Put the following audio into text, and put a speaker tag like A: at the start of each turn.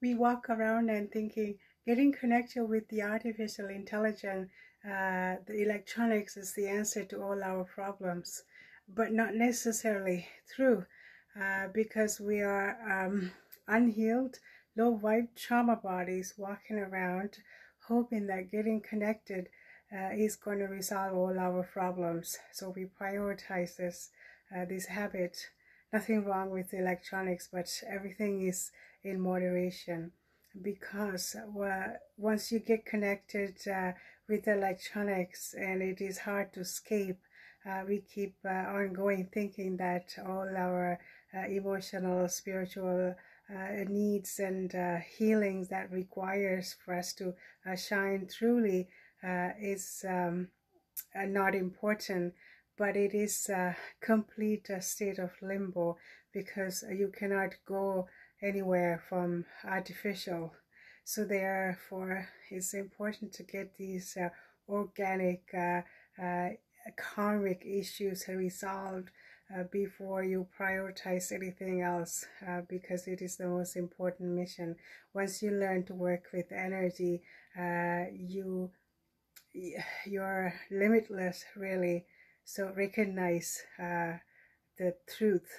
A: we walk around and thinking getting connected with the artificial intelligence, uh, the electronics is the answer to all our problems, but not necessarily true uh, because we are um, unhealed, low vibe trauma bodies walking around hoping that getting connected uh, is going to resolve all our problems. So we prioritize this, uh, this habit. Nothing wrong with electronics, but everything is in moderation because well, once you get connected uh, with electronics and it is hard to escape, uh, we keep uh, ongoing thinking that all our uh, emotional, spiritual uh, needs and uh, healings that requires for us to shine truly is um, not important but it is a complete state of limbo because you cannot go anywhere from artificial. So therefore, it's important to get these uh, organic uh, uh, karmic issues resolved uh, before you prioritize anything else uh, because it is the most important mission. Once you learn to work with energy, uh, you you're limitless really. So recognize uh, the truth